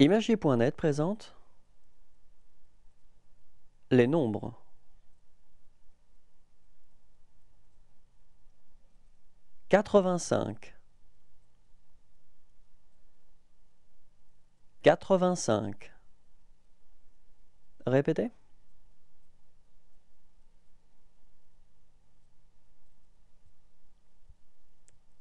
Imagier.net présente les nombres. Quatre-vingt-cinq. Quatre-vingt-cinq. Répétez.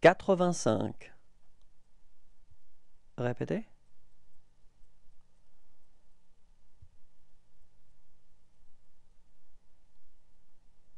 Quatre-vingt-cinq. Répétez.